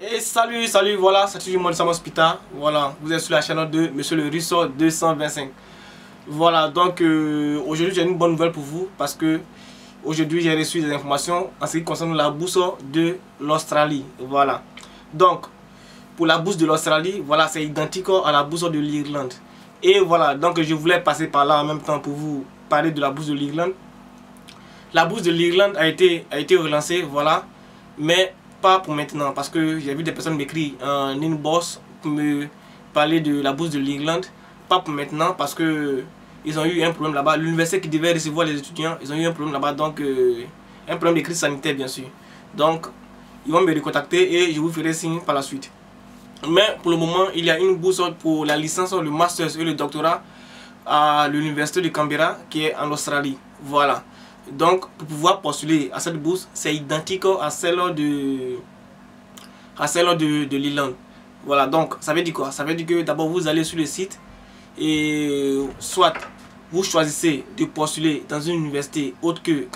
Et salut, salut, voilà, c'est toujours moi de. Voilà, vous êtes sur la chaîne de Monsieur le Russo 225. Voilà, donc euh, aujourd'hui j'ai une bonne nouvelle pour vous parce que aujourd'hui j'ai reçu des informations en ce qui concerne la bourse de l'Australie. Voilà, donc pour la bourse de l'Australie, voilà, c'est identique à la bourse de l'Irlande. Et voilà, donc je voulais passer par là en même temps pour vous parler de la bourse de l'Irlande. La bourse de l'Irlande a été, a été relancée, voilà, mais pas pour maintenant parce que j'ai vu des personnes m'écrire en inbox pour me parler de la bourse de l'Irlande. Pas pour maintenant parce que ils ont eu un problème là-bas. L'université qui devait recevoir les étudiants, ils ont eu un problème là-bas, donc euh, un problème de crise sanitaire bien sûr. Donc ils vont me recontacter et je vous ferai signe par la suite. Mais pour le moment, il y a une bourse pour la licence, le master et le doctorat à l'université de Canberra qui est en Australie. Voilà. Donc, pour pouvoir postuler à cette bourse, c'est identique à celle de, à celle de, de l'Irlande. Voilà, donc ça veut dire quoi? Ça veut dire que d'abord vous allez sur le site et soit vous choisissez de postuler dans une université autre que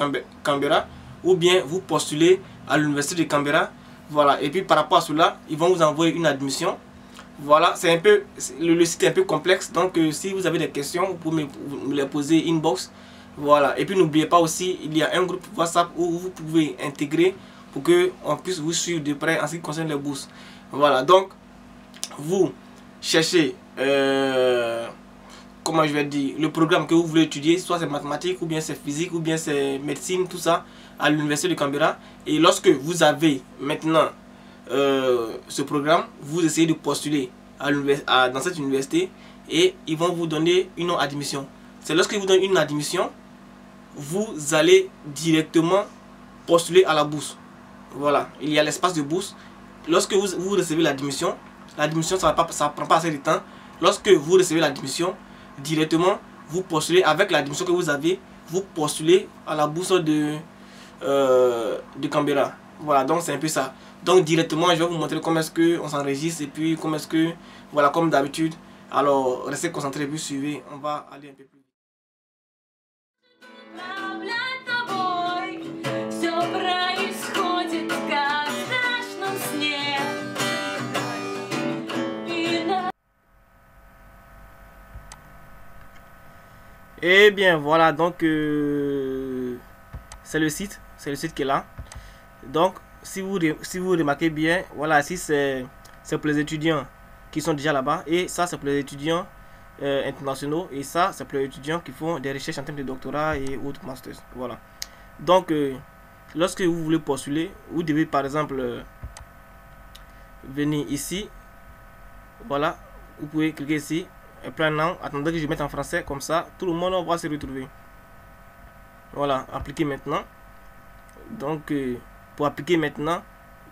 Canberra ou bien vous postulez à l'université de Canberra. Voilà, et puis par rapport à cela, ils vont vous envoyer une admission. Voilà, c'est un peu le, site est un peu complexe donc euh, si vous avez des questions, vous pouvez me, me les poser inbox. Voilà. Et puis n'oubliez pas aussi, il y a un groupe WhatsApp où vous pouvez intégrer pour que on puisse vous suivre de près en ce qui concerne les bourses. Voilà. Donc, vous cherchez, euh, comment je vais dire, le programme que vous voulez étudier, soit c'est mathématiques, ou bien c'est physique, ou bien c'est médecine, tout ça, à l'université de Canberra. Et lorsque vous avez maintenant euh, ce programme, vous essayez de postuler à, dans cette université et ils vont vous donner une admission. C'est lorsqu'ils vous donnent une admission vous allez directement postuler à la bourse. Voilà, il y a l'espace de bourse. Lorsque vous, vous recevez l'admission, l'admission, ça ne prend pas assez de temps. Lorsque vous recevez l'admission, directement, vous postulez avec l'admission que vous avez, vous postulez à la bourse de, euh, de Canberra. Voilà, donc c'est un peu ça. Donc directement, je vais vous montrer comment est-ce qu'on s'enregistre et puis comment est-ce que, voilà, comme d'habitude. Alors, restez concentrés puis suivez, on va aller un peu plus. Et eh bien voilà, donc euh, c'est le site, c'est le site qui est là. Donc si vous, si vous remarquez bien, voilà, ici c'est pour les étudiants qui sont déjà là-bas. Et ça c'est pour les étudiants euh, internationaux. Et ça c'est pour les étudiants qui font des recherches en termes de doctorat et autres masters. Voilà. Donc euh, lorsque vous voulez postuler, vous devez par exemple venir ici. Voilà, vous pouvez cliquer ici puis maintenant, attendez que je mette en français, comme ça, tout le monde va se retrouver. Voilà, appliquer maintenant. Donc, euh, pour appliquer maintenant,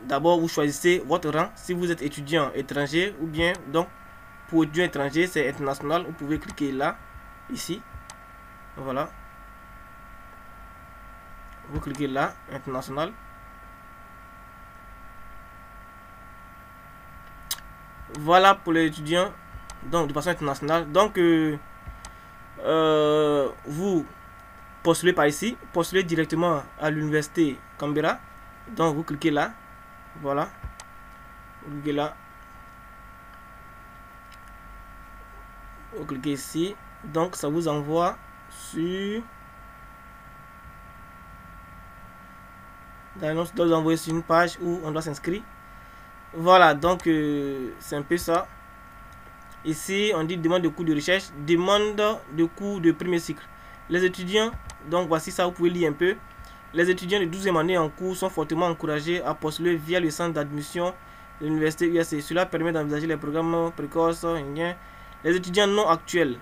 d'abord vous choisissez votre rang. Si vous êtes étudiant étranger ou bien, donc, pour étudiant étranger, c'est international. Vous pouvez cliquer là, ici. Voilà. Vous cliquez là, international. Voilà pour les étudiants donc de façon internationale. Donc, euh, euh, vous postulez par ici, postulez directement à l'université Canberra. Donc, vous cliquez là. Voilà. Vous cliquez là. Vous cliquez ici. Donc, ça vous envoie sur. Dans doit envoyer sur une page où on doit s'inscrire. Voilà, donc euh, c'est un peu ça. Ici, on dit demande de cours de recherche, demande de cours de premier cycle. Les étudiants, donc voici ça, vous pouvez lire un peu. Les étudiants de 12e année en cours sont fortement encouragés à postuler via le centre d'admission de l'université USC. Cela permet d'envisager les programmes précoces. Les étudiants non actuels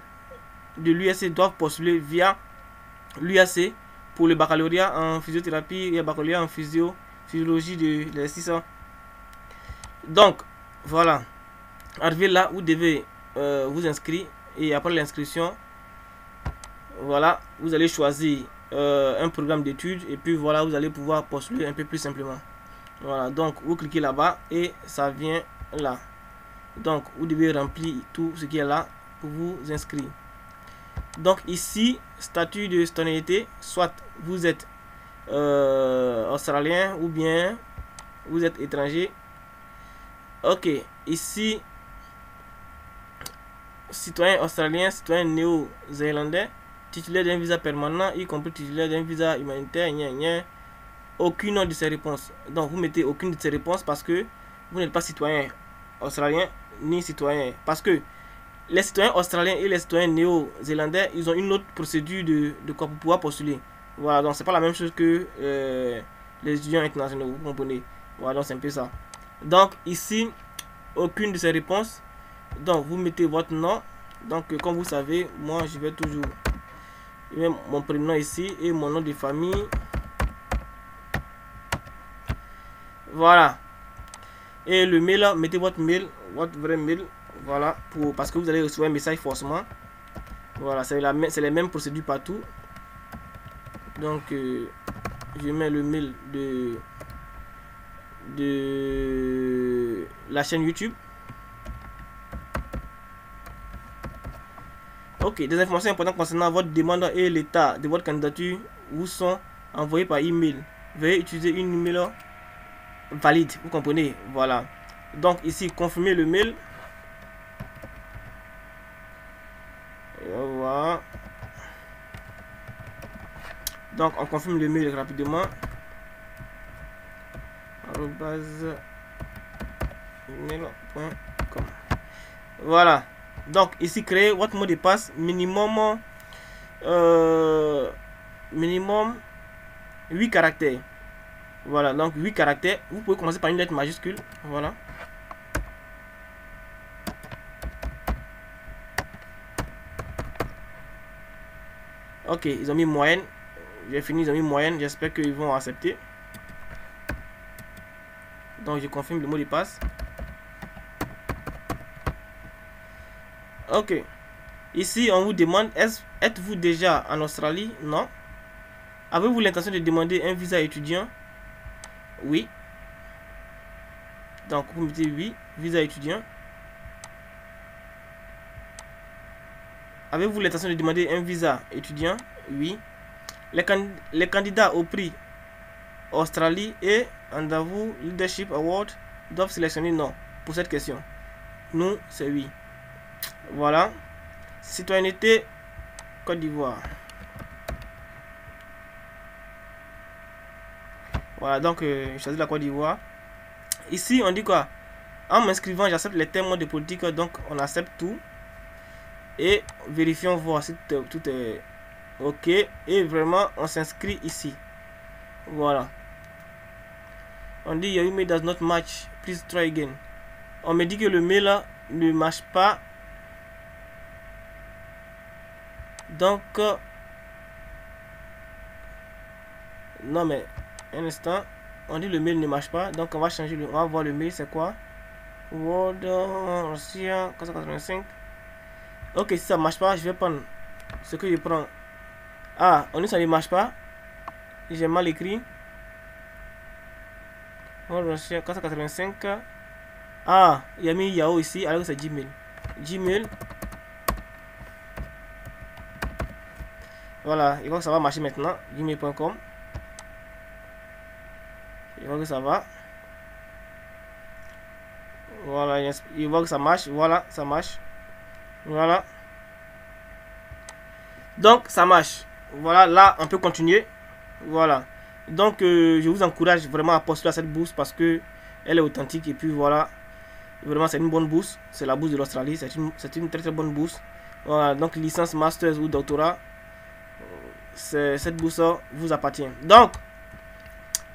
de l'USC doivent postuler via l'UAC pour le baccalauréat en physiothérapie et le baccalauréat en physio, physiologie de l'ESC. Donc, voilà. Arrivé là, vous devez euh, vous inscrire et après l'inscription, voilà, vous allez choisir euh, un programme d'études et puis voilà, vous allez pouvoir postuler un peu plus simplement. Voilà, donc vous cliquez là-bas et ça vient là. Donc vous devez remplir tout ce qui est là pour vous inscrire. Donc ici, statut de citoyenneté, soit vous êtes euh, australien ou bien vous êtes étranger Ok, ici, citoyen australien, citoyen néo-zélandais, titulaire d'un visa permanent, y compris titulaire d'un visa humanitaire, aucune de ces réponses. Donc vous mettez aucune de ces réponses parce que vous n'êtes pas citoyen australien ni citoyen. Parce que les citoyens australiens et les citoyens néo-zélandais, ils ont une autre procédure de, de quoi pour pouvoir postuler. Voilà, donc c'est pas la même chose que euh, les étudiants internationaux, vous comprenez. Voilà, donc c'est un peu ça. Donc ici, aucune de ces réponses. Donc vous mettez votre nom. Donc comme vous savez, moi je vais toujours mon prénom ici et mon nom de famille. Voilà. Et le mail, mettez votre mail, votre vrai mail. Voilà, pour, parce que vous allez recevoir un message forcément. Voilà, c'est les mêmes procédures partout. Donc, euh, je mets le mail de, de la chaîne YouTube. Ok, des informations importantes concernant votre demande et l'état de votre candidature vous sont envoyées par email. Veuillez utiliser une email valide, vous comprenez? Voilà. Donc ici, confirmez le mail. Voilà. Donc on confirme le mail rapidement. Voilà. Donc ici créer votre mot de passe minimum euh, minimum 8 caractères. Voilà, donc 8 caractères. Vous pouvez commencer par une lettre majuscule. Voilà. Ok, ils ont mis moyenne. J'ai fini, ils ont mis moyenne. J'espère qu'ils vont accepter. Donc je confirme le mot de passe. Ok. Ici, on vous demande, êtes-vous déjà en Australie? Non. Avez-vous l'intention de demander un visa étudiant? Oui. Donc, vous mettez oui, visa étudiant. Avez-vous l'intention de demander un visa étudiant? Oui. Les, les candidats au prix Australie et Andavou Leadership Award doivent sélectionner non pour cette question. Nous, c'est oui. Voilà. Citoyenneté Côte d'Ivoire. Voilà, donc euh, je choisis la Côte d'Ivoire. Ici, on dit quoi? En m'inscrivant, j'accepte les termes de politique, donc on accepte tout. Et vérifions voir si tout est OK. Et vraiment, on s'inscrit ici. Voilà. On dit your email does not match. Please try again. On me dit que le mail ne marche pas Donc, non mais, un instant, on dit le mail ne marche pas, donc on va changer le, on va voir le mail, c'est quoi? Word, Russia, 485. Ok, si ça marche pas, je vais prendre ce que je prends. Ah, on dit ça ne marche pas. J'ai mal écrit. Word, Russia, 485. Ah, il y a mis Yahoo ici, alors c'est Gmail. Gmail, Voilà, il voit que ça va marcher maintenant. Gmail.com. Il voit que ça va. Voilà, il voit que ça marche. Voilà, ça marche. Voilà. Donc, ça marche. Voilà, là, on peut continuer. Voilà. Donc, euh, je vous encourage vraiment à postuler à cette bourse parce que elle est authentique. Et puis, voilà. Vraiment, c'est une bonne bourse. C'est la bourse de l'Australie. C'est une, une très très bonne bourse. Voilà, donc licence, master ou doctorat cette bourse vous appartient. Donc,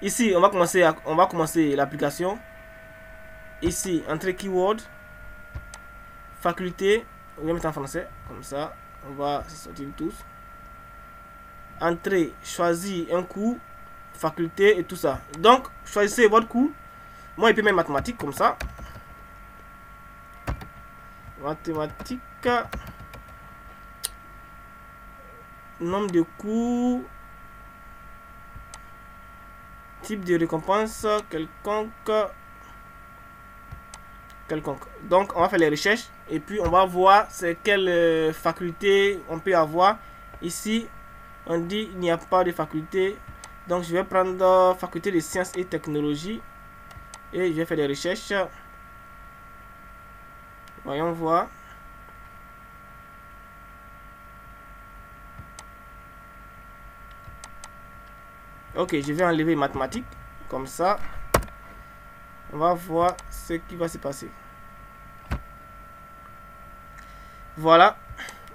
ici, on va commencer, on va commencer l'application. Ici, entrée keyword, faculté, on va mettre en français, comme ça, on va sortir tous. Entrée, choisis un cours, faculté et tout ça. Donc, choisissez votre cours. Moi, il peut mettre mathématiques comme ça. Mathématiques nombre de cours, type de récompense quelconque, quelconque. Donc, on va faire les recherches et puis on va voir c'est quelle euh, faculté on peut avoir. Ici, on dit il n'y a pas de faculté. Donc, je vais prendre faculté de sciences et technologies et je vais faire des recherches. Voyons voir. Ok, je vais enlever mathématiques. Comme ça. On va voir ce qui va se passer. Voilà.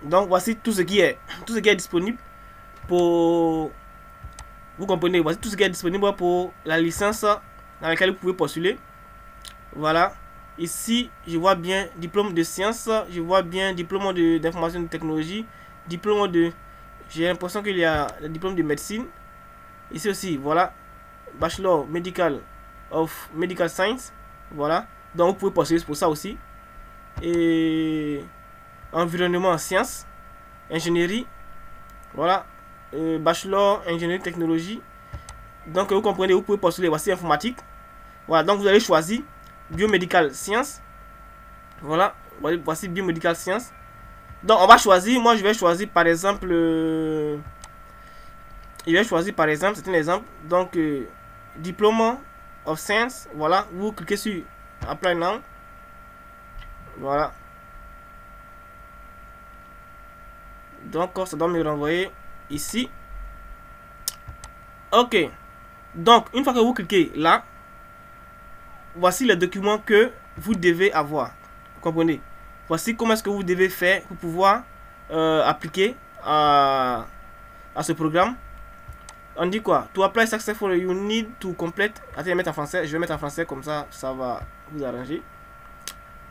Donc voici tout ce qui est tout ce qui est disponible pour vous comprenez, voici tout ce qui est disponible pour la licence dans laquelle vous pouvez postuler. Voilà. Ici, je vois bien diplôme de sciences, je vois bien diplôme d'information de, de, technologie, diplôme de... J'ai l'impression qu'il y a le diplôme de médecine. Ici aussi, voilà. Bachelor Medical of Medical Science. Voilà. Donc, vous pouvez postuler pour ça aussi. Et environnement sciences, ingénierie. Voilà. Bachelor ingénierie technologie. Donc, vous comprenez, vous pouvez postuler. Voici informatique. Voilà. Donc, vous allez choisir biomédical sciences. Voilà. Voici biomédical sciences. Donc, on va choisir. Moi, je vais choisir par exemple. Euh, je vais choisir par exemple, c'est un exemple. Donc, euh, diplôme of science. Voilà. Vous cliquez sur apply now. Voilà. Donc, ça doit me renvoyer ici. Ok. Donc, une fois que vous cliquez là, voici le document que vous devez avoir. Vous comprenez? Voici comment est-ce que vous devez faire pour pouvoir euh, appliquer à ce programme. On dit quoi? To apply successfully, you need to complete. Attendez, je vais mettre en français. Je vais mettre en français comme ça, ça va vous arranger.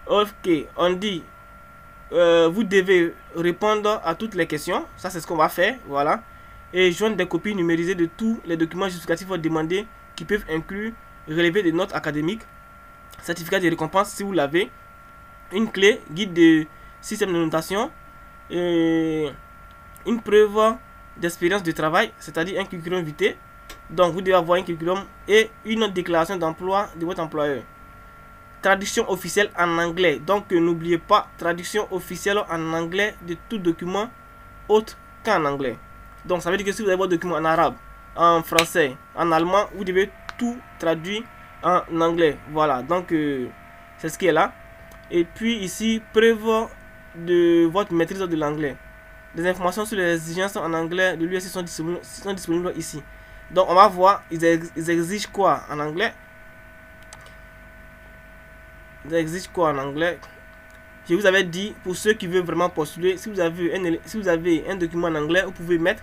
Ok, on dit euh, vous devez répondre à toutes les questions. Ça, c'est ce qu'on va faire. Voilà. Et joindre des copies numérisées de tous les documents justificatifs demandés qui peuvent inclure relever des notes académiques, certificat de récompense si vous l'avez, une clé, guide de système de notation, et une preuve d'expérience de travail, c'est-à-dire un curriculum vitae. Donc, vous devez avoir un curriculum et une déclaration d'emploi de votre employeur traduction officielle en anglais. Donc n'oubliez pas, traduction officielle en anglais de tout document autre qu'en anglais. Donc ça veut dire que si vous avez votre document en arabe, en français, en allemand, vous devez tout traduire en anglais. Voilà, donc euh, c'est ce qui est là. Et puis ici, preuve de votre maîtrise de l'anglais. Des informations sur les exigences en anglais de l'USC sont disponibles, ici. Donc on va voir, ils exigent quoi en anglais? Existe quoi en anglais? Je vous avais dit, pour ceux qui veulent vraiment postuler, si vous avez un, si vous avez un document en anglais, vous pouvez mettre.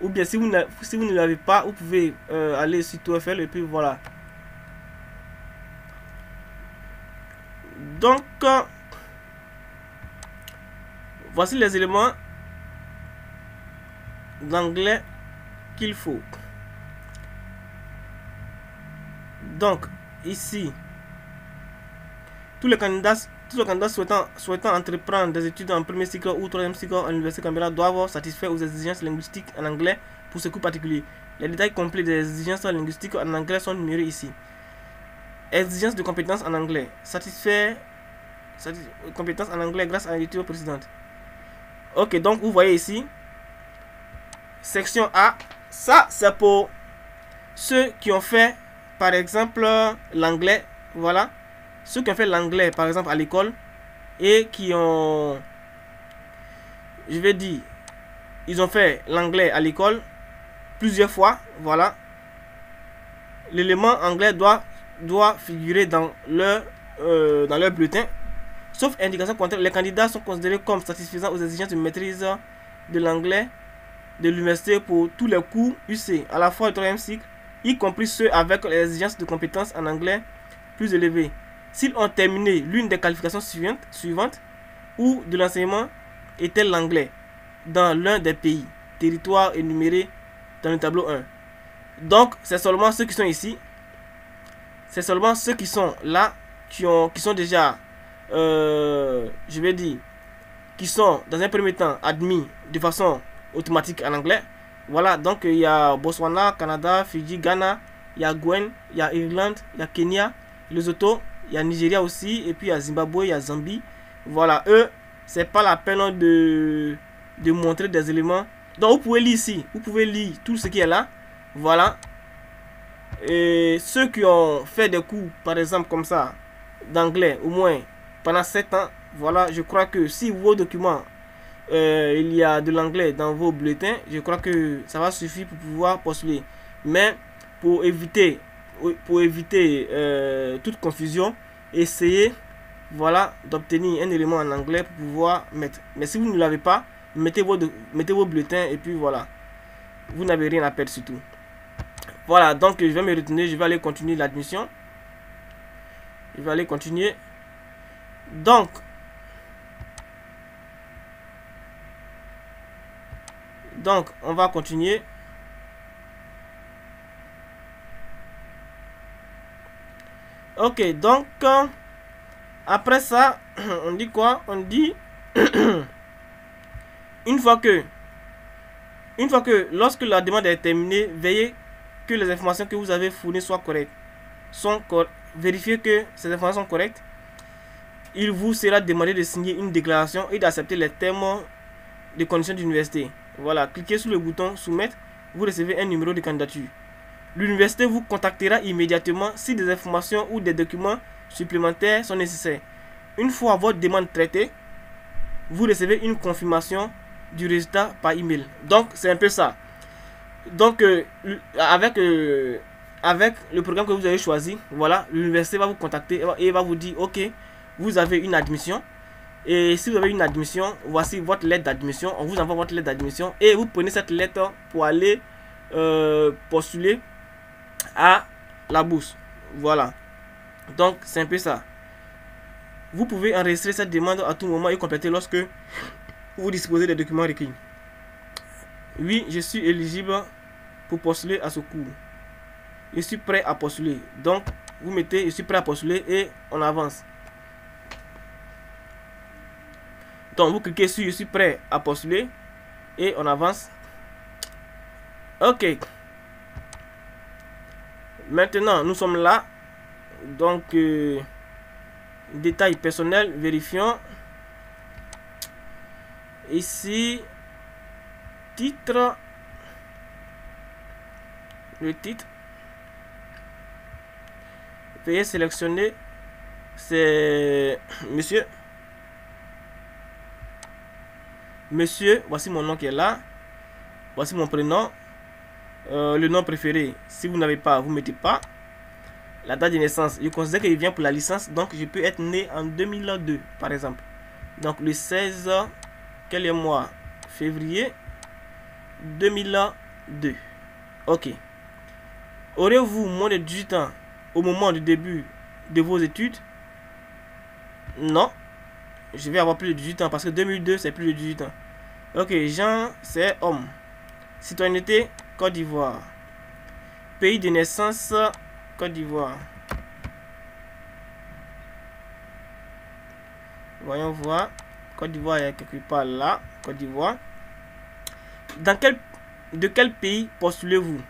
Ou bien si vous, si vous ne l'avez pas, vous pouvez euh, aller sur TOEFL et puis voilà. Donc, euh, voici les éléments d'anglais qu'il faut. Donc, ici, tous les candidats, tous les candidats souhaitant, souhaitant entreprendre des études en premier cycle ou troisième cycle à l'Université Canberra doivent satisfaire aux exigences linguistiques en anglais pour ce cours particulier. Les détails complets des exigences linguistiques en anglais sont numérés ici. Exigences de compétences en anglais. Satisfaire compétences en anglais grâce à l'étude précédente. Ok, donc vous voyez ici. Section A. Ça, c'est pour ceux qui ont fait, par exemple, l'anglais. Voilà ceux qui ont fait l'anglais, par exemple, à l'école, et qui ont, je vais dire, ils ont fait l'anglais à l'école plusieurs fois, voilà. L'élément anglais doit, doit figurer dans leur, euh, dans leur bulletin. Sauf indication contraire, les candidats sont considérés comme satisfaisants aux exigences de maîtrise de l'anglais de l'université pour tous les cours UC, à la fois le troisième cycle, y compris ceux avec les exigences de compétences en anglais plus élevées. S'ils ont terminé l'une des qualifications suivantes, suivantes ou de l'enseignement était l'anglais dans l'un des pays, territoires énumérés dans le tableau 1. Donc, c'est seulement ceux qui sont ici, c'est seulement ceux qui sont là, qui, ont, qui sont déjà, euh, je vais dire, qui sont dans un premier temps admis de façon automatique en anglais. Voilà, donc il y a Botswana, Canada, Fiji, Ghana, il y a Gwen, il y a Irlande, il y a Kenya, Lesotho, il y a Nigeria aussi, et puis il y a Zimbabwe, il y a Zambie. Voilà, eux, c'est pas la peine de, de montrer des éléments. Donc vous pouvez lire ici, vous pouvez lire tout ce qui est là. Voilà. Et ceux qui ont fait des cours, par exemple, comme ça, d'anglais, au moins pendant 7 ans, Voilà, je crois que si vos documents, euh, il y a de l'anglais dans vos bulletins, je crois que ça va suffire pour pouvoir postuler. Mais pour éviter, pour éviter euh, toute confusion, essayez voilà, d'obtenir un élément en anglais pour pouvoir mettre. Mais si vous ne l'avez pas, mettez vos, mettez vos bulletins et puis voilà. Vous n'avez rien à perdre surtout. Voilà, donc je vais me retenir, je vais aller continuer l'admission. Je vais aller continuer. Donc, donc on va continuer. Ok, donc après ça, on dit quoi? On dit une fois que une fois que lorsque la demande est terminée, veillez que les informations que vous avez fournies soient correctes. Sont vérifiez que ces informations sont correctes. Il vous sera demandé de signer une déclaration et d'accepter les termes de conditions d'université. Voilà, cliquez sur le bouton soumettre, vous recevez un numéro de candidature. L'université vous contactera immédiatement si des informations ou des documents supplémentaires sont nécessaires. Une fois votre demande traitée, vous recevez une confirmation du résultat par email. Donc, c'est un peu ça. Donc, euh, avec, euh, avec le programme que vous avez choisi, voilà, l'université va vous contacter et va vous dire, OK, vous avez une admission. Et si vous avez une admission, voici votre lettre d'admission. On vous envoie votre lettre d'admission et vous prenez cette lettre pour aller euh, postuler à la bourse. Voilà. Donc, c'est un peu ça. Vous pouvez enregistrer cette demande à tout moment et compléter lorsque vous disposez des documents requis. Oui, je suis éligible pour postuler à ce cours. Je suis prêt à postuler. Donc, vous mettez je suis prêt à postuler et on avance. Donc, vous cliquez sur je suis prêt à postuler et on avance. Ok. Maintenant, nous sommes là. Donc, euh, détails personnels, vérifions. Ici, titre. Le titre. Veuillez sélectionner. C'est monsieur. Monsieur, voici mon nom qui est là. Voici mon prénom. Euh, le nom préféré, si vous n'avez pas, vous mettez pas. La date de naissance, je considère qu'il vient pour la licence, donc je peux être né en 2002, par exemple. Donc le 16, quel est mois? Février 2002. Ok. Aurez-vous moins de 18 ans au moment du début de vos études? Non. Je vais avoir plus de 18 ans parce que 2002, c'est plus de 18 ans. Ok, Jean, c'est homme. Citoyenneté, Côte d'Ivoire. Pays de naissance, Côte d'Ivoire. Voyons voir. Côte d'Ivoire, a quelque part là. Côte d'Ivoire. Dans quel, de quel pays postulez-vous?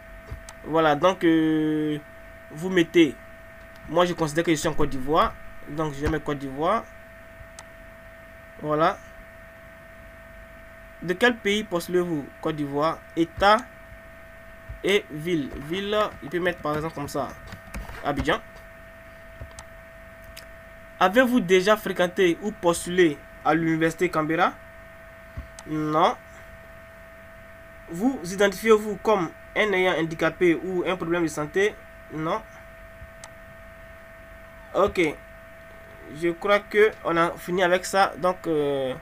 Voilà, donc euh, vous mettez. Moi, je considère que je suis en Côte d'Ivoire. Donc, je mettre Côte d'Ivoire. Voilà. De quel pays postulez-vous Côte d'Ivoire. État et ville? Ville, il peut mettre par exemple comme ça. Abidjan. Avez-vous déjà fréquenté ou postulé à l'université Canberra? Non. Vous identifiez-vous comme un ayant handicapé ou un problème de santé? Non. Ok. Je crois que on a fini avec ça. Donc, euh,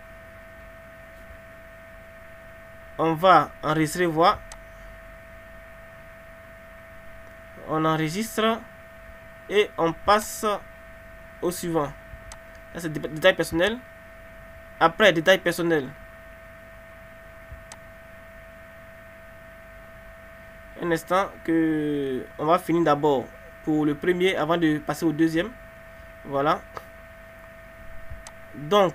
on va enregistrer voix. On enregistre et on passe au suivant. C'est détail personnel. Après, détail personnel. Un instant que on va finir d'abord pour le premier avant de passer au deuxième. Voilà. Donc,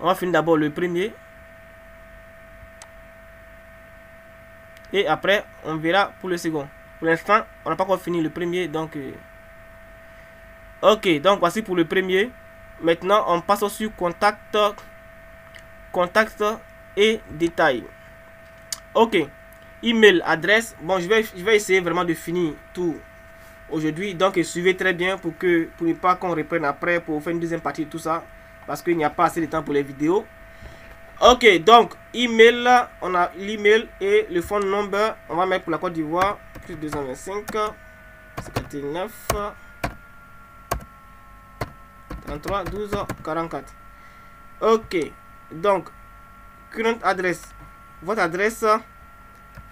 on va finir d'abord le premier. Et après, on verra pour le second. Pour l'instant, on n'a pas encore fini le premier. Donc, euh, ok. Donc, voici pour le premier. Maintenant, on passe sur contact, contact et détails. Ok. Email, adresse. Bon, je vais essayer vraiment de finir tout aujourd'hui. Donc, suivez très bien pour que pour ne pas qu'on reprenne après pour faire une deuxième partie de tout ça. Parce qu'il n'y a pas assez de temps pour les vidéos. Ok, donc, email, on a l'email et le phone number. On va mettre pour la Côte d'Ivoire, plus 225, 59, 33, 12, 44. Ok, donc, current adresse. Votre adresse,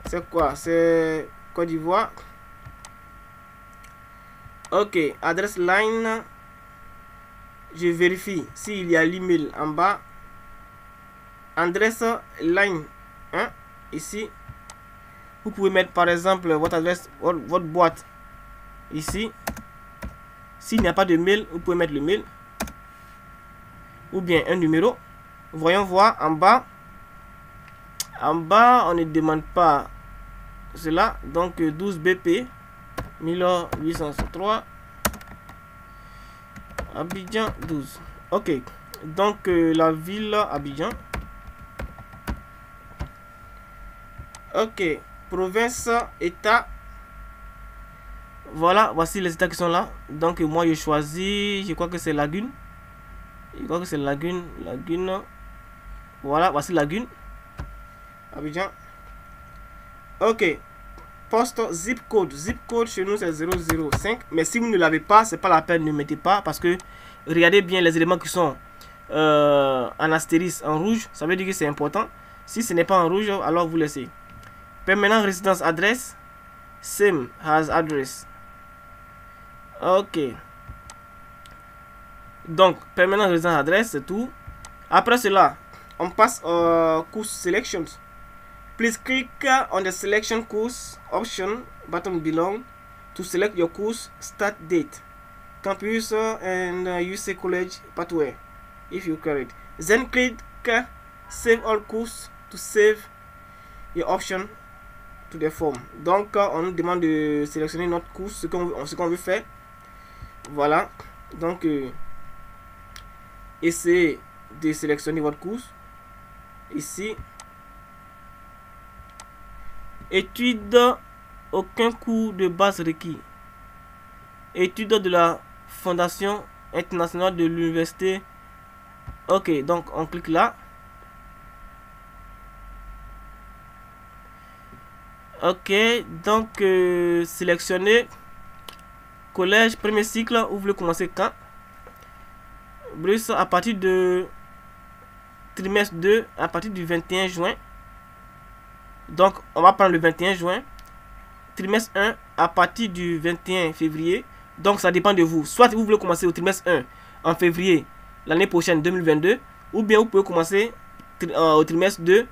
c'est quoi? C'est Côte d'Ivoire. Ok, adresse line. Je vérifie s'il y a l'email en bas. Adresse line. Hein, ici. Vous pouvez mettre par exemple votre adresse, votre, boîte ici. S'il n'y a pas de mail, vous pouvez mettre le mail. Ou bien un numéro. Voyons voir en bas. En bas, on ne demande pas cela. Donc 12 BP 1803 Abidjan 12. Ok. Donc euh, la ville Abidjan. Ok. Province, État. Voilà, voici les états qui sont là. Donc moi je choisis, je crois que c'est Lagune. Je crois que c'est Lagune. Lagune. Voilà, voici Lagune. Abidjan. Ok. Poste zip code. Zip code chez nous c'est 005. Mais si vous ne l'avez pas, c'est pas la peine, ne mettez pas. Parce que regardez bien les éléments qui sont euh, en astérisque en rouge. Ça veut dire que c'est important. Si ce n'est pas en rouge, alors vous laissez. Permanent résidence adresse. Same has address. Ok. Donc, permanent résidence adresse, c'est tout. Après cela, on passe au course selections. Please click on the selection course option button below to select your course start date, campus and UC college pathway if you correct. Then click save all course to save your option to the form. Donc on nous demande de sélectionner notre course, ce qu'on veut faire. Voilà. Donc euh, essayez de sélectionner votre course ici Étude aucun cours de base requis. Étude de la Fondation internationale de l'université. Ok, donc on clique là. Ok, donc euh, sélectionner collège premier cycle. Vous voulez commencer quand? Bruce à partir de trimestre 2 à partir du 21 juin donc, on va prendre le 21 juin. Trimestre 1 à partir du 21 février. Donc, ça dépend de vous. Soit vous voulez commencer au trimestre 1 en février l'année prochaine 2022. Ou bien vous pouvez commencer euh, au trimestre 2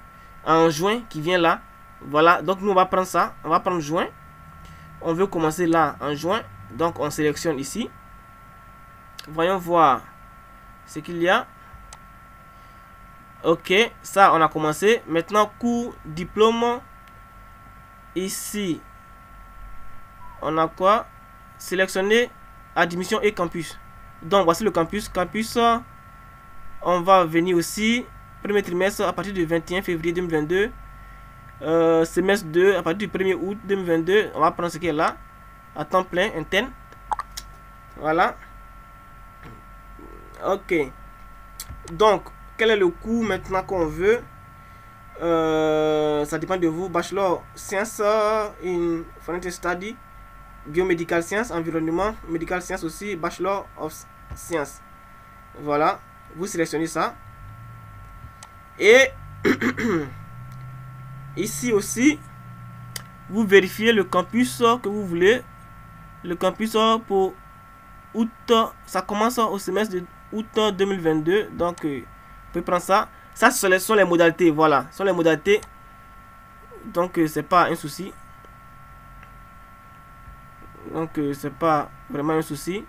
en juin qui vient là. Voilà. Donc, nous, on va prendre ça. On va prendre juin. On veut commencer là en juin. Donc, on sélectionne ici. Voyons voir ce qu'il y a. Ok, ça on a commencé. Maintenant, cours diplôme. Ici, on a quoi? Sélectionner admission et campus. Donc, voici le campus. Campus, on va venir aussi. Premier trimestre à partir du 21 février 2022. Euh, semestre 2 à partir du 1er août 2022. On va prendre ce qui est là. À temps plein, interne. Voilà. Ok. Donc, quel est le cours maintenant qu'on veut euh, Ça dépend de vous. Bachelor Sciences in Forensic Study, Biomedical Science, Environnement, Medical Science aussi, Bachelor of Science. Voilà, vous sélectionnez ça. Et ici aussi, vous vérifiez le campus que vous voulez. Le campus pour août, ça commence au semestre de août 2022. Donc, euh, pouvez prendre ça. Ça, ce sont les modalités. Voilà, ce sont les modalités. Donc, euh, c'est pas un souci. Donc, euh, c'est pas vraiment un souci.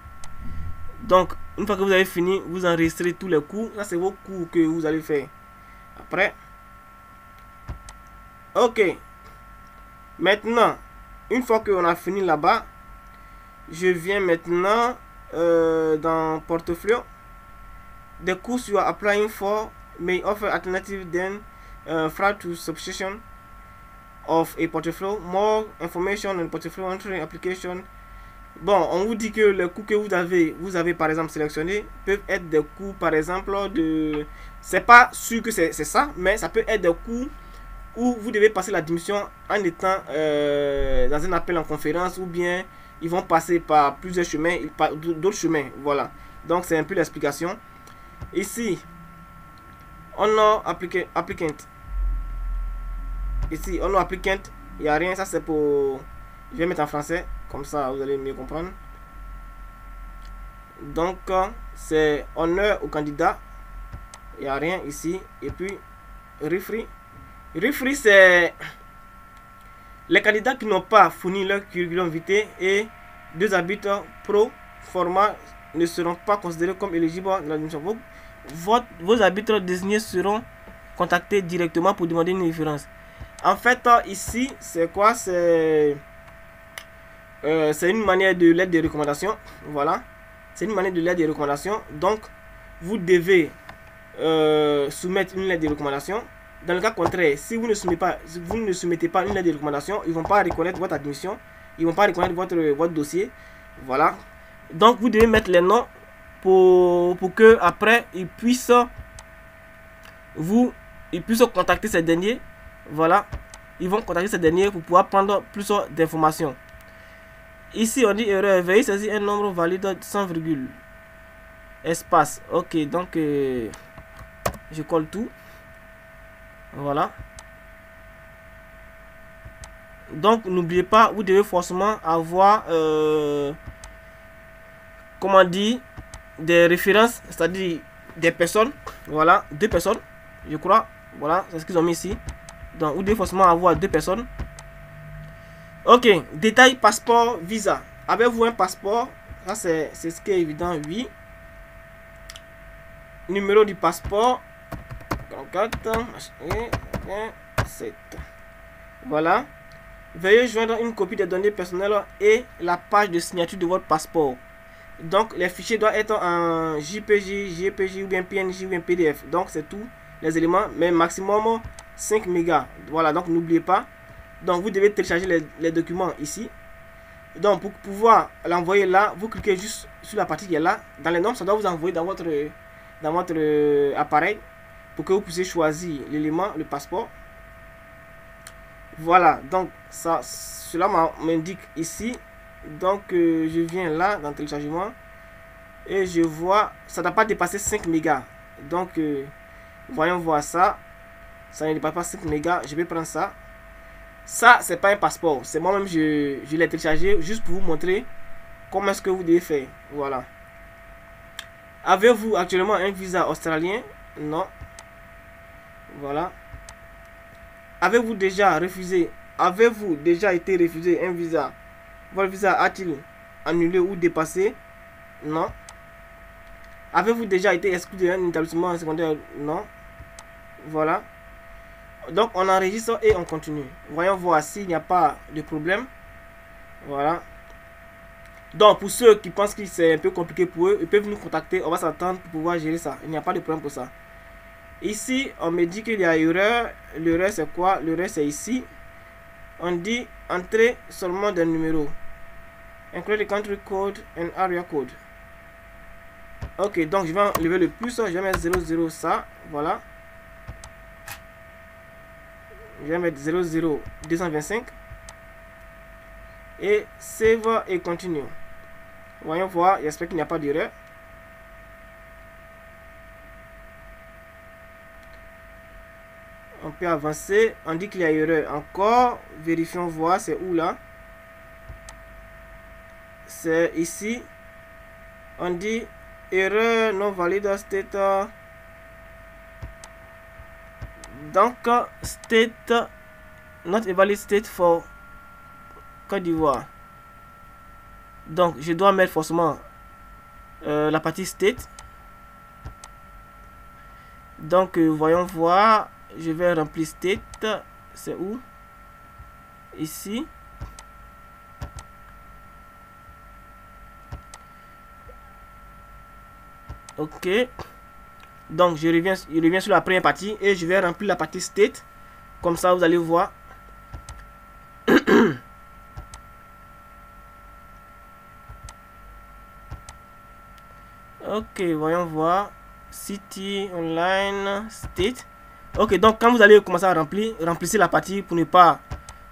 Donc, une fois que vous avez fini, vous enregistrez tous les cours. Ça, c'est vos cours que vous allez faire. Après. Ok. Maintenant, une fois qu'on a fini là-bas, je viens maintenant euh, dans portefeuille the course you are applying for may offer alternative then uh, prior to substitution of a portfolio. More information on portfolio entry application Bon, on vous dit que les coûts que vous avez, vous avez par exemple sélectionné peuvent être des coûts par exemple de... C'est pas sûr que c'est ça, mais ça peut être des coûts où vous devez passer la démission en étant euh, dans un appel en conférence ou bien ils vont passer par plusieurs chemins, d'autres chemins. Voilà. Donc c'est un peu l'explication. Ici, on a appliqué, applicant. Ici, on a applicant. Il n'y a rien. Ça c'est pour... Je vais mettre en français. Comme ça, vous allez mieux comprendre. Donc, c'est honneur au candidat. Il n'y a rien ici. Et puis, refree. Refree, c'est les candidats qui n'ont pas fourni leur curriculum vitae et deux habitants pro format ne seront pas considérés comme éligibles à l'admission. Vos, arbitres désignés seront contactés directement pour demander une référence. En fait, ici, c'est quoi? C'est euh, une manière de lettre de recommandation. Voilà. C'est une manière de lettre de recommandation. Donc, vous devez euh, soumettre une lettre de recommandation. Dans le cas contraire, si vous ne soumettez pas, vous ne soumettez pas une lettre de recommandation, ils ne vont pas reconnaître votre admission. Ils ne vont pas reconnaître votre, votre dossier. Voilà. Donc, vous devez mettre les noms pour, pour que après ils puissent vous ils puissent contacter ces derniers. Voilà. Ils vont contacter ces derniers pour pouvoir prendre plus d'informations. Ici, on dit erreur. Veuillez saisir un nombre valide sans virgule. Espace. Ok, donc euh, je colle tout. Voilà. Donc, n'oubliez pas, vous devez forcément avoir, euh, comment dire, des références, c'est-à-dire des personnes. Voilà, deux personnes, je crois. Voilà, c'est ce qu'ils ont mis ici. Donc, devez forcément avoir deux personnes. Ok, détail passeport, visa. Avez-vous un passeport? Ça, c'est ce qui est évident, oui. Numéro du passeport. 44, 7. Voilà. Veuillez joindre une copie des données personnelles et la page de signature de votre passeport. Donc, les fichiers doivent être en JPG, JPG ou bien PNG ou bien PDF. Donc, c'est tout les éléments, mais maximum 5 mégas. Voilà, donc n'oubliez pas. Donc vous devez télécharger les, documents ici. Donc pour pouvoir l'envoyer là, vous cliquez juste sur la partie qui est là. Dans les normes, ça doit vous envoyer dans votre, dans votre euh, appareil pour que vous puissiez choisir l'élément, le passeport. Voilà, donc ça, cela m'indique ici. Donc euh, je viens là dans le téléchargement et je vois, ça n'a pas dépassé 5 mégas. Donc euh, voyons voir ça. Ça ne dépasse pas 5 mégas. Je vais prendre ça. Ça, c'est pas un passeport. C'est moi-même, je, je l'ai téléchargé juste pour vous montrer comment est-ce que vous devez faire. Voilà. Avez-vous actuellement un visa australien? Non. Voilà. Avez-vous déjà refusé? Avez-vous déjà été refusé un visa? Votre visa a-t-il annulé ou dépassé? Non. Avez-vous déjà été exclu d'un établissement secondaire? Non. Voilà. Donc on enregistre et on continue. Voyons voir s'il n'y a pas de problème. Voilà. Donc pour ceux qui pensent que c'est un peu compliqué pour eux, ils peuvent nous contacter. On va s'attendre pour pouvoir gérer ça. Il n'y a pas de problème pour ça. Ici, on me dit qu'il y a erreur. L'erreur c'est quoi? L'erreur c'est ici. On dit entrer seulement des numéros. Include the country code and area code. Ok, donc je vais enlever le plus. Je vais mettre 00 ça. Voilà je vais mettre 00225 et save et continue. Voyons voir, j'espère qu'il n'y a pas d'erreur. On peut avancer. On dit qu'il y a erreur encore. Vérifions voir, c'est où là? C'est ici. On dit erreur non valide state. Donc, state, not a valid state for Côte d'Ivoire. Donc, je dois mettre forcément euh, la partie state. Donc, euh, voyons voir. Je vais remplir state. C'est où? Ici. Ok. Donc je reviens, je reviens sur la première partie et je vais remplir la partie state. Comme ça, vous allez voir. Ok, voyons voir. City Online State. Ok, donc quand vous allez commencer à remplir, remplissez la partie pour ne pas,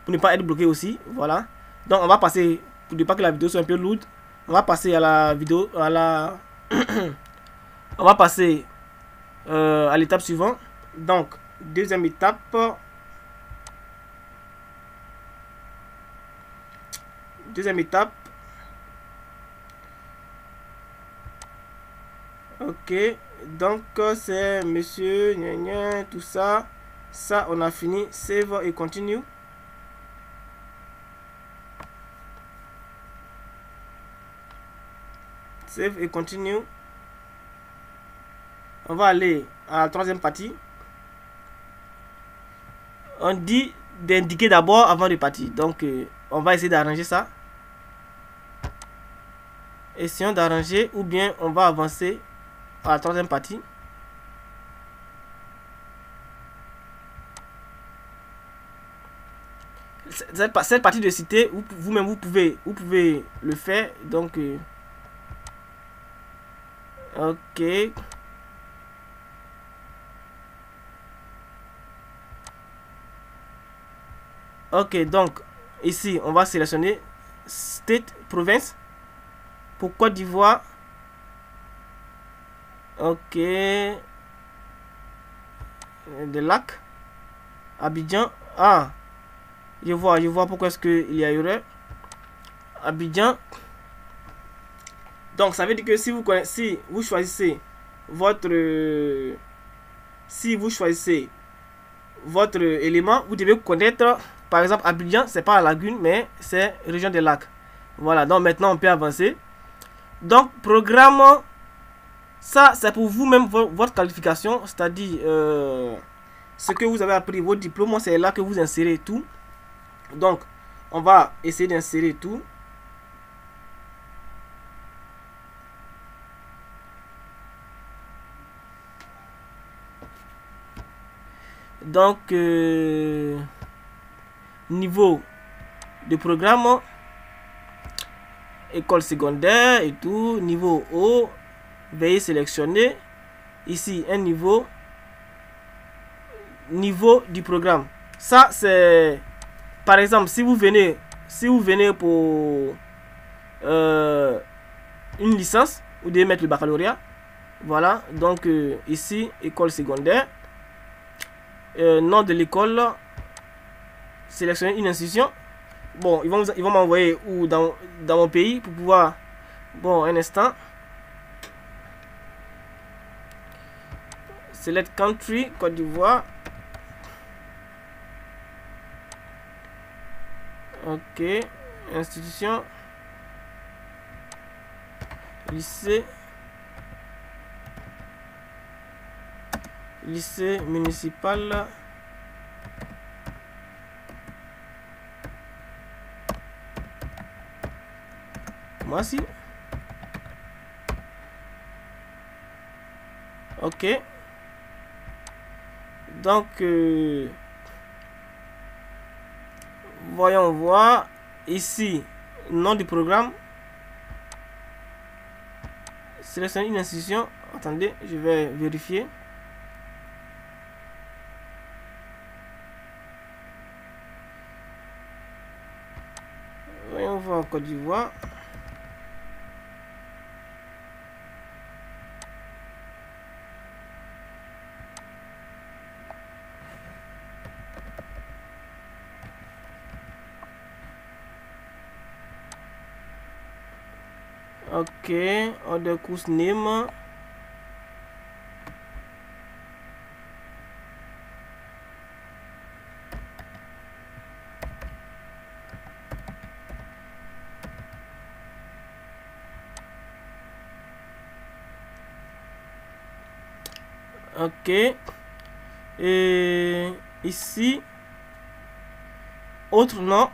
pour ne pas être bloqué aussi. Voilà. Donc on va passer, pour ne pas que la vidéo soit un peu lourde, on va passer à la vidéo, à la... on va passer euh, à l'étape suivante. Donc, deuxième étape. Deuxième étape. Ok, donc c'est monsieur, gna tout ça. Ça, on a fini. Save et continue. Save et continue. On va aller à la troisième partie. On dit d'indiquer d'abord avant de partir. Donc, euh, on va essayer d'arranger ça. Essayons d'arranger ou bien on va avancer à la troisième partie. Cette, partie de cité, vous-même vous pouvez, vous pouvez le faire. Donc, euh, ok. Ok, donc ici, on va sélectionner State, province. Pour Côte d'Ivoire, Ok. Des lacs. Abidjan. Ah. Je vois, je vois pourquoi est-ce qu'il y a erreur. Abidjan. Donc, ça veut dire que si vous, si vous choisissez votre... Si vous choisissez votre élément, vous devez connaître, par exemple, Abidjan, c'est pas la lagune, mais c'est région des lacs. Voilà, donc maintenant on peut avancer. Donc, programme ça, c'est pour vous-même, votre qualification, c'est-à-dire euh, ce que vous avez appris, votre diplôme, c'est là que vous insérez tout. Donc, on va essayer d'insérer tout. Donc, euh, niveau de programme, école secondaire et tout, niveau haut, veuillez sélectionner ici un niveau niveau du programme. Ça c'est par exemple si vous venez si vous venez pour euh, une licence vous devez mettre le baccalauréat. Voilà donc euh, ici école secondaire. Euh, nom de l'école sélectionner une institution bon ils vont ils vont m'envoyer ou dans, dans mon pays pour pouvoir bon un instant Select country, Côte d'Ivoire. Ok. Institution. Lycée. Lycée municipal. Ok. Donc, euh, voyons voir ici, nom du programme. Sélectionner une institution. Attendez, je vais vérifier. Voyons voir Côte d'Ivoire. Ok, order course name. Ok. Et ici, autre nom.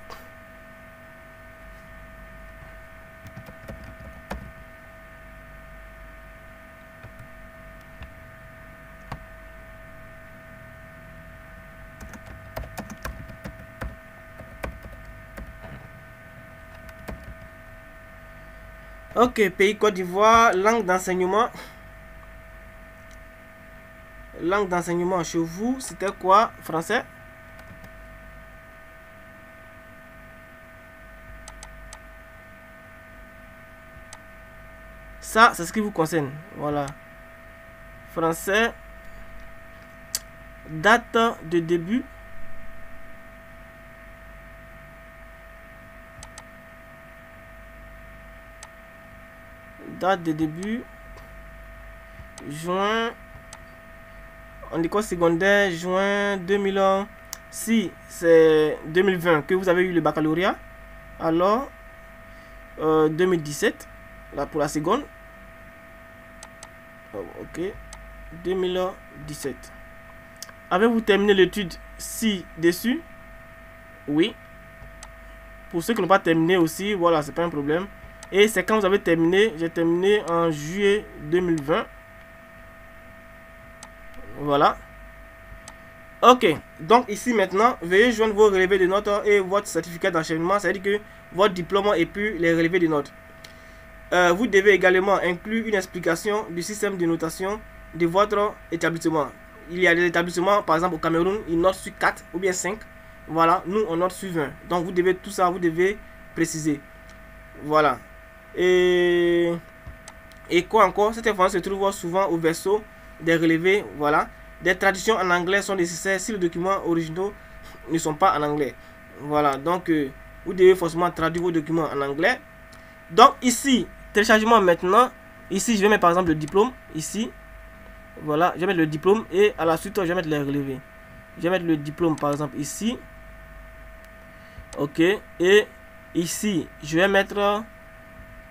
Pays Côte d'Ivoire, langue d'enseignement. Langue d'enseignement chez vous, c'était quoi Français? Ça, c'est ce qui vous concerne. Voilà. Français. Date de début. Date de début. Juin. En école secondaire, juin 2000. Si c'est 2020 que vous avez eu le baccalauréat, alors 2017, euh, là pour la seconde. Oh, ok. 2017. Avez-vous terminé l'étude ci-dessus? Oui. Pour ceux qui n'ont pas terminé aussi, voilà, c'est pas un problème. Et c'est quand vous avez terminé. J'ai terminé en juillet 2020. Voilà. Ok. Donc ici maintenant, veuillez joindre vos relevés de notes et votre certificat d'enchaînement. C'est-à-dire que votre diplôme et puis les relevés de notes. Euh, vous devez également inclure une explication du système de notation de votre établissement. Il y a des établissements, par exemple au Cameroun, ils notent sur 4 ou bien 5. Voilà, nous on note sur 20. Donc vous devez tout ça, vous devez préciser. Voilà. Et, quoi encore? Cette information se trouve souvent au verso des relevés. Voilà. Des traductions en anglais sont nécessaires si les documents originaux ne sont pas en anglais. Voilà. Donc, euh, vous devez forcément traduire vos documents en anglais. Donc, ici, téléchargement maintenant. Ici, je vais mettre par exemple le diplôme. Ici. Voilà. Je vais mettre le diplôme. Et à la suite, je vais mettre les relevés. Je vais mettre le diplôme par exemple ici. Ok. Et ici, je vais mettre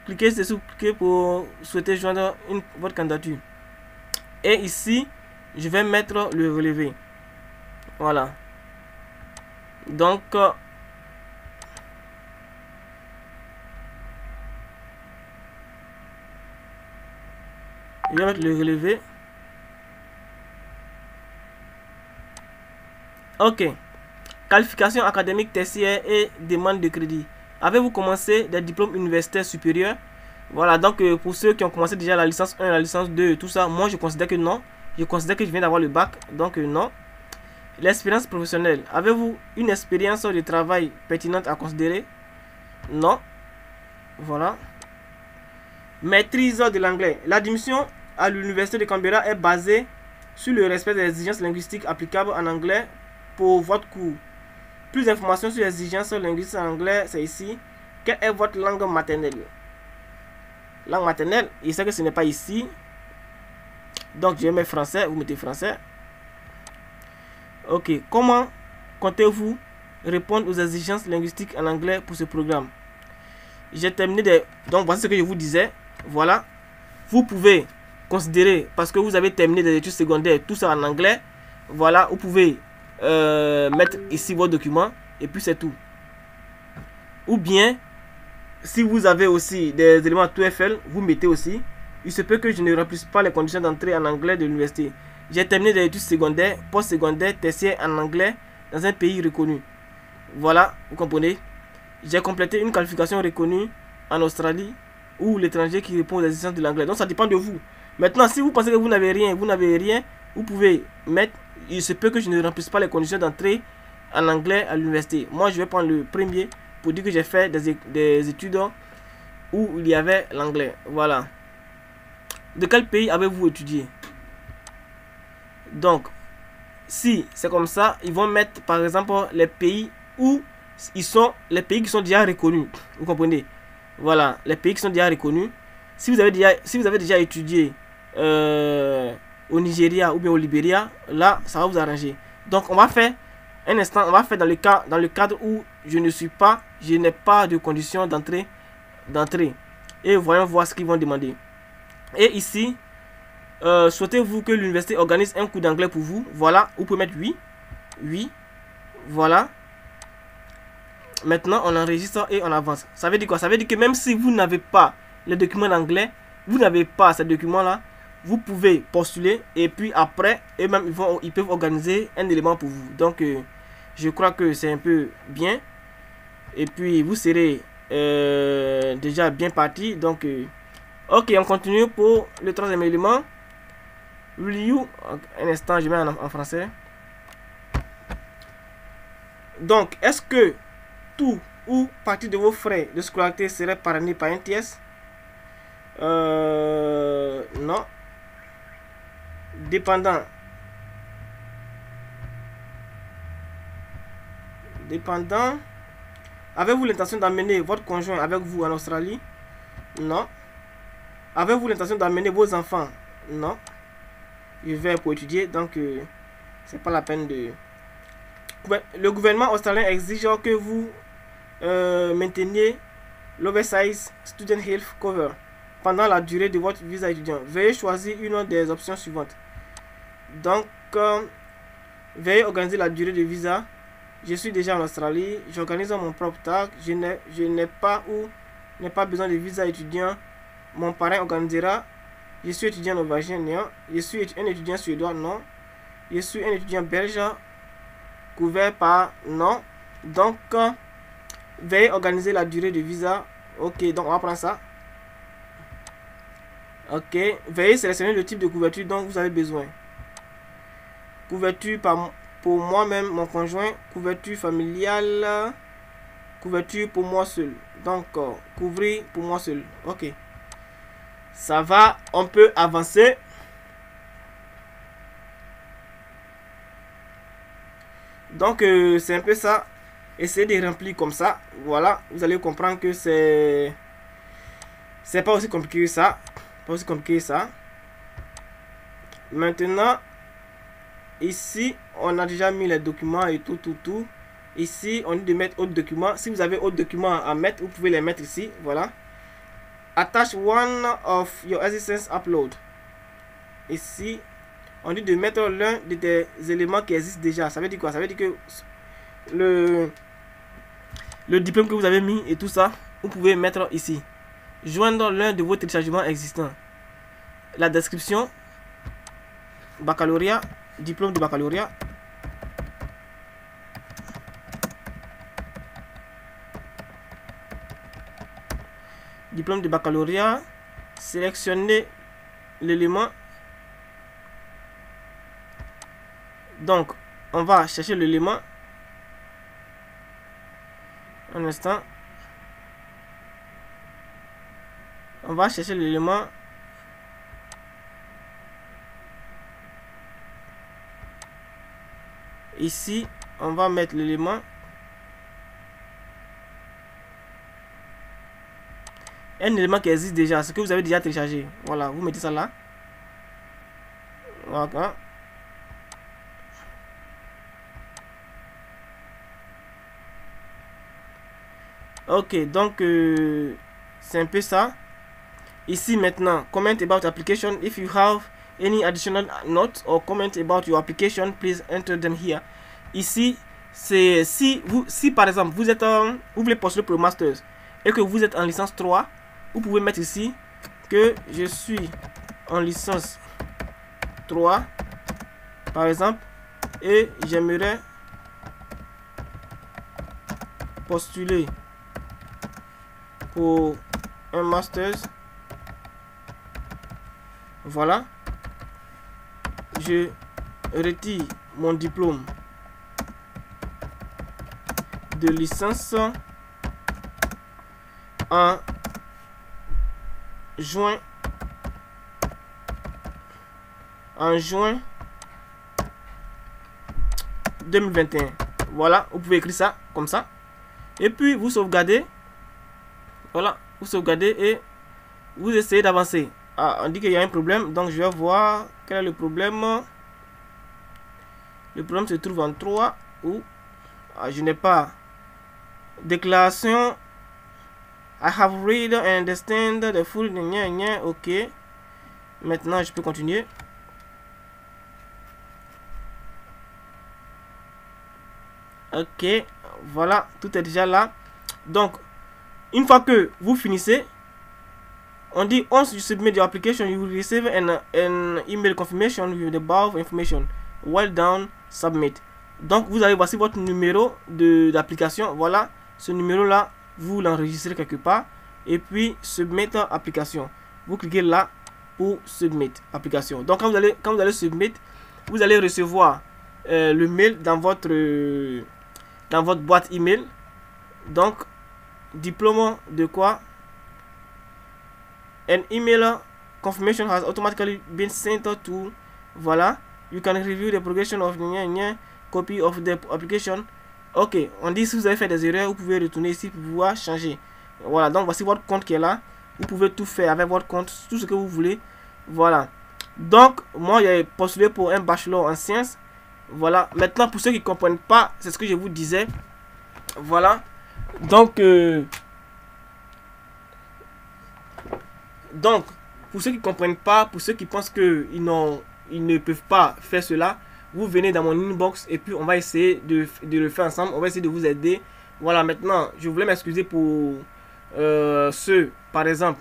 cliquez sur cliquez pour souhaiter joindre une, votre candidature. Et ici, je vais mettre le relevé. Voilà. Donc, euh, je vais mettre le relevé. Ok. Qualification académique tertiaire et demande de crédit. Avez-vous commencé des diplômes universitaires supérieurs? Voilà, donc euh, pour ceux qui ont commencé déjà la licence 1, la licence 2, tout ça, moi je considère que non. Je considère que je viens d'avoir le bac, donc euh, non. L'expérience professionnelle. Avez-vous une expérience de travail pertinente à considérer? Non. Voilà. Maîtrise de l'anglais. L'admission à l'université de Canberra est basée sur le respect des exigences linguistiques applicables en anglais pour votre cours. Plus d'informations sur les exigences linguistiques en anglais, c'est ici. Quelle est votre langue maternelle? Langue maternelle, il sait que ce n'est pas ici. Donc, je mets français, vous mettez français. Ok, comment comptez-vous répondre aux exigences linguistiques en anglais pour ce programme? J'ai terminé des... Donc, voici ce que je vous disais. Voilà. Vous pouvez considérer, parce que vous avez terminé des études secondaires, tout ça en anglais. Voilà, vous pouvez euh, mettre ici vos documents et puis c'est tout. Ou bien, si vous avez aussi des éléments TOEFL, vous mettez aussi. Il se peut que je ne remplisse pas les conditions d'entrée en anglais de l'université. J'ai terminé des études secondaires, post-secondaires, tertiaires en anglais dans un pays reconnu. Voilà, vous comprenez? J'ai complété une qualification reconnue en Australie ou l'étranger qui répond aux exigences de l'anglais. Donc ça dépend de vous. Maintenant, si vous pensez que vous n'avez rien, vous n'avez rien, vous pouvez mettre il se peut que je ne remplisse pas les conditions d'entrée en anglais à l'université. Moi, je vais prendre le premier pour dire que j'ai fait des, des, études où il y avait l'anglais. Voilà. De quel pays avez-vous étudié? Donc, si c'est comme ça, ils vont mettre par exemple les pays où ils sont les pays qui sont déjà reconnus. Vous comprenez? Voilà, les pays qui sont déjà reconnus. Si vous avez déjà, si vous avez déjà étudié euh, au Nigeria ou bien au Libéria, là, ça va vous arranger. Donc, on va faire un instant, on va faire dans le, cas, dans le cadre où je ne suis pas, je n'ai pas de conditions d'entrée. d'entrée. Et voyons voir ce qu'ils vont demander. Et ici, euh, souhaitez-vous que l'université organise un cours d'anglais pour vous? Voilà, vous pouvez mettre oui. Oui. Voilà. Maintenant, on enregistre et on avance. Ça veut dire quoi? Ça veut dire que même si vous n'avez pas les documents d'anglais, vous n'avez pas ces documents-là, vous pouvez postuler et puis après, et même ils, vont, ils peuvent organiser un élément pour vous. Donc, euh, je crois que c'est un peu bien. Et puis, vous serez euh, déjà bien parti. Donc, euh, ok, on continue pour le troisième élément. Un instant, je mets en, français. Donc, est-ce que tout ou partie de vos frais de scolarité serait parrainé par un TS euh, Non. Dépendant. Dépendant. Avez-vous l'intention d'amener votre conjoint avec vous en Australie? Non. Avez-vous l'intention d'amener vos enfants? Non. Je vais pour étudier, donc euh, c'est pas la peine de. Le gouvernement australien exige que vous euh, mainteniez l'oversize student health cover pendant la durée de votre visa étudiant. Veuillez choisir une des options suivantes. Donc, euh, veuillez organiser la durée de visa je suis déjà en Australie, j'organise mon propre tag, je n'ai pas ou n'ai pas besoin de visa étudiant. Mon parent organisera. Je suis étudiant au Virginia. Je suis un étudiant suédois, non. Je suis un étudiant belge couvert par non. Donc, veuillez organiser la durée de visa. Ok, donc on va prendre ça. Ok, veuillez sélectionner le type de couverture dont vous avez besoin. Couverture par pour moi-même, mon conjoint, couverture familiale, couverture pour moi seul. Donc, euh, couvrir pour moi seul. Ok. Ça va, on peut avancer. Donc, euh, c'est un peu ça. Essayez de remplir comme ça. Voilà, vous allez comprendre que c'est... C'est pas aussi compliqué que ça. Aussi compliqué ça? Maintenant, Ici, on a déjà mis les documents et tout, tout, tout. Ici, on dit de mettre autres documents. Si vous avez autres documents à mettre, vous pouvez les mettre ici. Voilà. Attach one of your existence upload. Ici, on dit de mettre l'un des éléments qui existent déjà. Ça veut dire quoi? Ça veut dire que le, le diplôme que vous avez mis et tout ça, vous pouvez mettre ici. Joindre l'un de vos téléchargements existants. La description, baccalauréat, diplôme de baccalauréat. Diplôme de baccalauréat. Sélectionnez l'élément. Donc, on va chercher l'élément. Un instant. On va chercher l'élément Ici, on va mettre l'élément. Un élément qui existe déjà, ce que vous avez déjà téléchargé. Voilà, vous mettez ça là. Voilà. Ok, donc euh, c'est un peu ça. Ici maintenant, comment about application? If you have any additional notes or comment about your application, please enter them here. Ici, c'est si vous, si par exemple vous êtes en, vous voulez postuler pour le master et que vous êtes en licence 3, vous pouvez mettre ici que je suis en licence 3 par exemple et j'aimerais postuler pour un master voilà. Je retire mon diplôme de licence en juin en juin 2021 voilà vous pouvez écrire ça comme ça. Et puis vous sauvegardez. Voilà vous sauvegardez et vous essayez d'avancer ah, on dit qu'il y a un problème donc je vais voir quel est le problème Le problème se trouve en 3 où ah, je n'ai pas déclaration. I have read and understand the full. Ok. Maintenant, je peux continuer. Ok, voilà, tout est déjà là. Donc, une fois que vous finissez, on dit once you submit your application, you will receive an, an email confirmation with the above information. Well done, submit. Donc vous avez voici votre numéro de d'application. Voilà, ce numéro là, vous l'enregistrez quelque part et puis submit application. Vous cliquez là pour submit application. Donc quand vous allez quand vous allez submit, vous allez recevoir euh, le mail dans votre dans votre boîte email. Donc diplôme de quoi? An email confirmation has automatically been sent to voilà. You can review the progression of the copy of the application. Ok, on dit si vous avez fait des erreurs, vous pouvez retourner ici pour pouvoir changer. Voilà, donc voici votre compte qui est là. Vous pouvez tout faire avec votre compte, tout ce que vous voulez. Voilà. Donc, moi, j'ai postulé pour un bachelor en sciences. Voilà. Maintenant, pour ceux qui ne comprennent pas, c'est ce que je vous disais. Voilà. Donc, euh, donc, pour ceux qui ne comprennent pas, pour ceux qui pensent qu'ils ils ne peuvent pas faire cela, vous venez dans mon inbox et puis on va essayer de, le faire ensemble. On va essayer de vous aider. Voilà, maintenant, je voulais m'excuser pour euh, ceux, par exemple,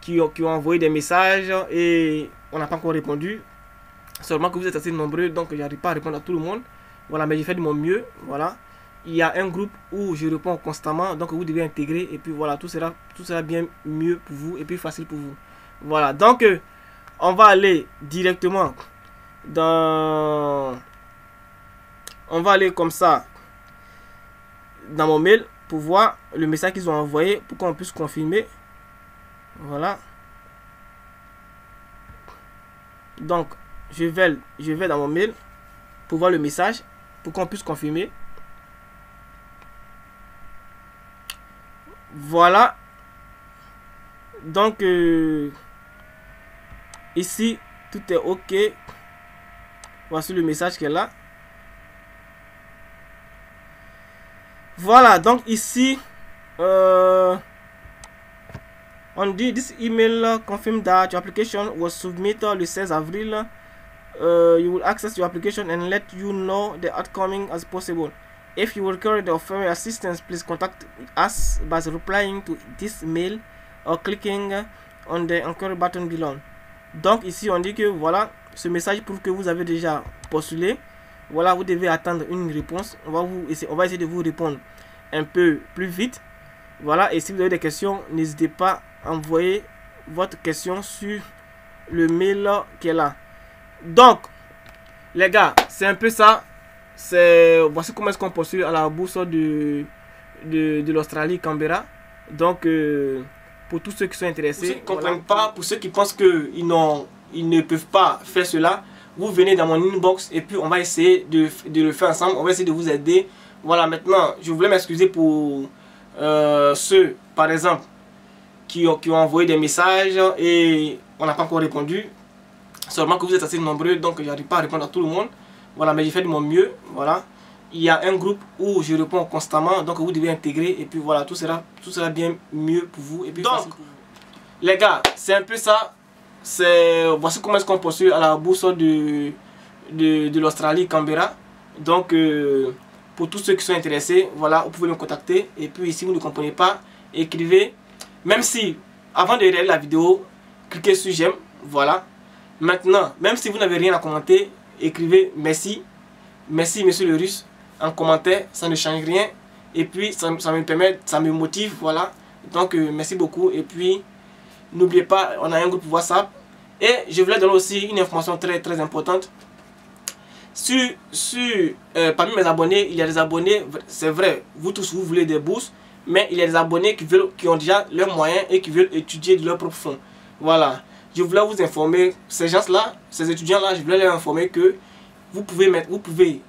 qui ont, qui ont envoyé des messages et on n'a pas encore répondu. Seulement que vous êtes assez nombreux, donc j'arrive pas à répondre à tout le monde. Voilà, mais j'ai fait de mon mieux. Voilà. Il y a un groupe où je réponds constamment, donc vous devez intégrer et puis voilà, tout sera, tout sera bien mieux pour vous et puis facile pour vous. Voilà, donc euh, on va aller directement dans... On va aller comme ça dans mon mail pour voir le message qu'ils ont envoyé pour qu'on puisse confirmer. Voilà. Donc, je vais, je vais dans mon mail pour voir le message pour qu'on puisse confirmer. Voilà. Donc, euh, ici, tout est OK. Voici le message est là. Voilà, donc ici, euh, on dit this email confirm that your application was submitted le 16 avril. Uh, you will access your application and let you know the outcoming as possible. If you require the offering assistance, please contact us by replying to this mail or clicking on the inquiry button below. Donc ici on dit que voilà, ce message prouve que vous avez déjà postulé. Voilà, vous devez attendre une réponse. On va, essayer, on va essayer de vous répondre un peu plus vite. Voilà, et si vous avez des questions, n'hésitez pas à envoyer votre question sur le mail qui est là. Donc, les gars, c'est un peu ça. C'est voici comment est-ce qu'on postule à la bourse de, de, de l'Australie, Canberra. Donc, euh, pour tous ceux qui sont intéressés. Pour ceux qui ne comprennent pas, pour ceux qui pensent qu'ils ils ne peuvent pas faire cela, vous venez dans mon inbox et puis on va essayer de, de, le faire ensemble. On va essayer de vous aider. Voilà, maintenant, je voulais m'excuser pour euh, ceux, par exemple, qui ont, qui ont envoyé des messages et on n'a pas encore répondu. Seulement que vous êtes assez nombreux, donc j'arrive pas à répondre à tout le monde. Voilà, mais j'ai fait de mon mieux. Voilà il y a un groupe où je réponds constamment, donc vous devez intégrer et puis voilà, tout sera, tout sera bien mieux pour vous. Et puis donc, les gars, c'est un peu ça. C'est voici comment est-ce qu'on poursuit à la bourse de, de, de l'Australie, Canberra. Donc, euh, pour tous ceux qui sont intéressés, voilà, vous pouvez me contacter. Et puis, si vous ne comprenez pas, écrivez. Même si, avant de regarder la vidéo, cliquez sur j'aime. Voilà. Maintenant, même si vous n'avez rien à commenter, écrivez merci. Merci, monsieur le russe en commentaire, ça ne change rien. Et puis, ça, me permet, ça me motive, voilà. Donc, euh, merci beaucoup. Et puis, n'oubliez pas, on a un groupe WhatsApp. Et je voulais donner aussi une information très, très importante. Sur, sur, euh, parmi mes abonnés, il y a des abonnés, c'est vrai, vous tous, vous voulez des bourses. Mais il y a des abonnés qui, veulent, qui ont déjà leurs moyens et qui veulent étudier de leur propre fonds. Voilà. Je voulais vous informer, ces gens-là, ces étudiants-là, je voulais les informer que vous pouvez mettre, vous pouvez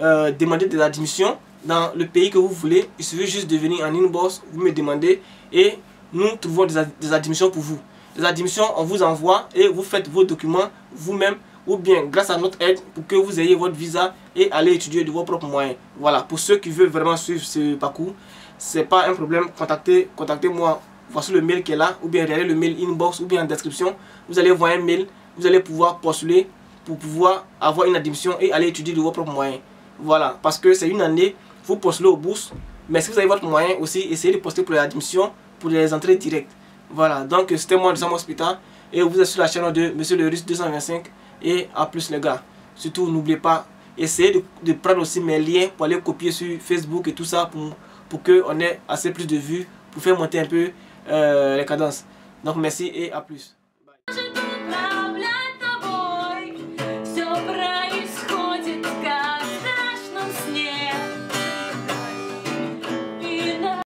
euh, demander des admissions dans le pays que vous voulez. Il suffit juste de venir en inbox, vous me demandez et nous trouvons des, admissions pour vous. Les admissions, on vous envoie et vous faites vos documents vous-même ou bien grâce à notre aide pour que vous ayez votre visa et aller étudier de vos propres moyens. Voilà, pour ceux qui veulent vraiment suivre ce parcours, c'est pas un problème, contactez, contactez-moi. Voici le mail qui est là, ou bien regardez le mail inbox ou bien en description. Vous allez voir un mail, vous allez pouvoir postuler pour pouvoir avoir une admission et aller étudier de vos propres moyens. Voilà, parce que c'est une année, vous postulez aux bourses. Mais si vous avez votre moyen aussi, essayez de poster pour l'admission, pour les entrées directes. Voilà, donc c'était moi, Sam Hospital. Et vous êtes sur la chaîne de Monsieur le Russe 225. Et à plus les gars. Surtout, n'oubliez pas, essayez de, prendre aussi mes liens pour aller copier sur Facebook et tout ça pour, pour qu'on ait assez plus de vues pour faire monter un peu euh, les cadences. Donc merci et à plus.